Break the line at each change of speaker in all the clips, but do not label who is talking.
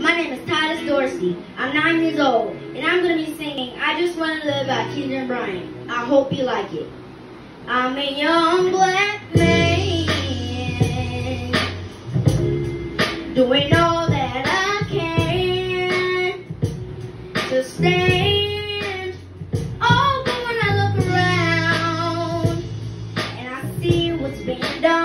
My name is Titus Dorsey. I'm nine years old, and I'm going to be singing I Just Want to Live by Keedron Bryant. I hope you like it. I'm a young black man doing all that I can to stand. Oh, but when I look around and I see what's being done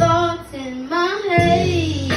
thoughts in my head.